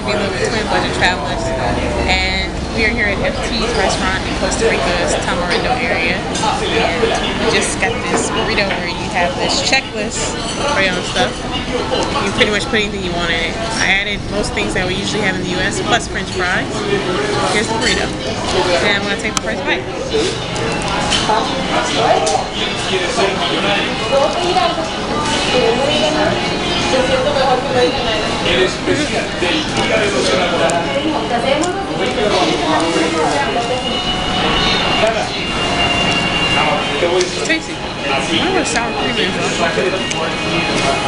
HB Live with Twin Budget Travelers, and we are here at FT's restaurant in Costa Rica's Tamarindo area. And we just got this burrito where you have this checklist for your own stuff. You pretty much put anything you want in it. I added most things that we usually have in the US, plus French fries. Here's the burrito. And I'm gonna take the first bite. It's tasty. I wonder what sour cream is. Alright, until next time.